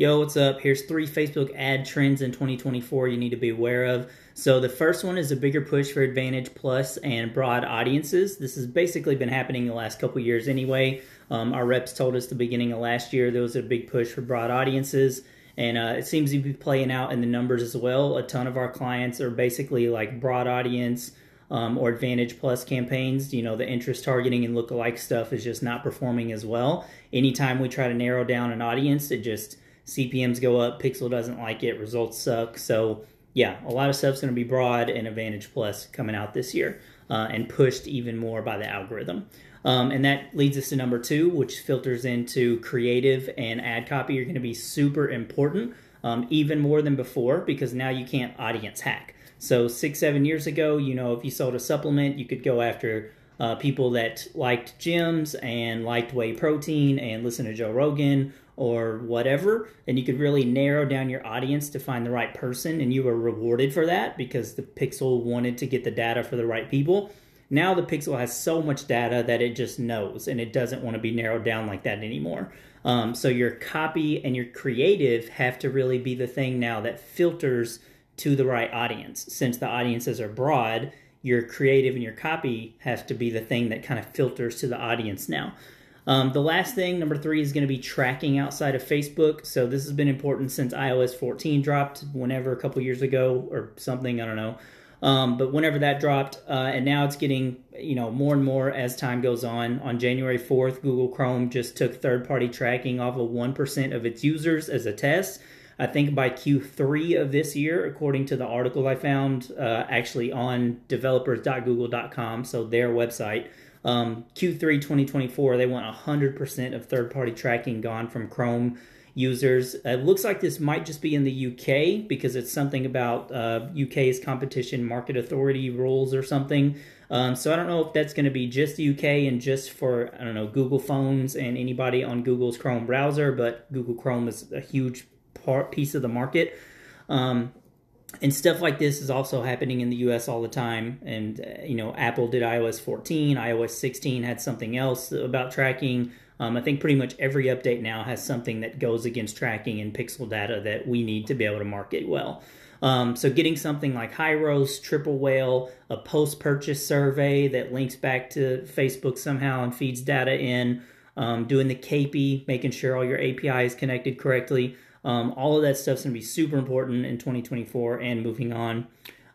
Yo, what's up? Here's three Facebook ad trends in 2024 you need to be aware of. So the first one is a bigger push for Advantage Plus and broad audiences. This has basically been happening the last couple years anyway. Um, our reps told us the beginning of last year there was a big push for broad audiences, and uh, it seems to be playing out in the numbers as well. A ton of our clients are basically like broad audience um, or Advantage Plus campaigns. You know, the interest targeting and lookalike stuff is just not performing as well. Anytime we try to narrow down an audience, it just CPMs go up, Pixel doesn't like it, results suck. So yeah, a lot of stuff's going to be broad and Advantage Plus coming out this year uh, and pushed even more by the algorithm. Um, and that leads us to number two, which filters into creative and ad copy are going to be super important, um, even more than before, because now you can't audience hack. So six, seven years ago, you know, if you sold a supplement, you could go after uh, people that liked gyms and liked whey protein and listen to Joe Rogan or whatever, and you could really narrow down your audience to find the right person, and you were rewarded for that because the Pixel wanted to get the data for the right people. Now the Pixel has so much data that it just knows, and it doesn't want to be narrowed down like that anymore. Um, so your copy and your creative have to really be the thing now that filters to the right audience. Since the audiences are broad, your creative and your copy has to be the thing that kind of filters to the audience now. Um, the last thing, number three, is going to be tracking outside of Facebook. So this has been important since iOS 14 dropped, whenever a couple years ago or something. I don't know. Um, but whenever that dropped, uh, and now it's getting you know more and more as time goes on. On January 4th, Google Chrome just took third-party tracking off of one percent of its users as a test. I think by Q3 of this year, according to the article I found, uh, actually on developers.google.com, so their website. Um, Q3 2024, they want 100% of third party tracking gone from Chrome users. It looks like this might just be in the UK because it's something about uh, UK's competition market authority rules or something. Um, so I don't know if that's going to be just the UK and just for I don't know Google phones and anybody on Google's Chrome browser, but Google Chrome is a huge part piece of the market. Um, and stuff like this is also happening in the US all the time. And, uh, you know, Apple did iOS 14, iOS 16 had something else about tracking. Um, I think pretty much every update now has something that goes against tracking and pixel data that we need to be able to market well. Um, so getting something like Hyros, Triple Whale, a post-purchase survey that links back to Facebook somehow and feeds data in, um, doing the KPI, making sure all your API is connected correctly. Um, all of that stuff's going to be super important in 2024 and moving on.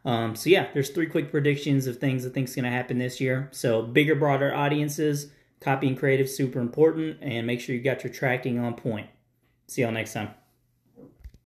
Um, so yeah, there's three quick predictions of things I think is going to happen this year. So bigger, broader audiences, copy and creative super important, and make sure you got your tracking on point. See y'all next time.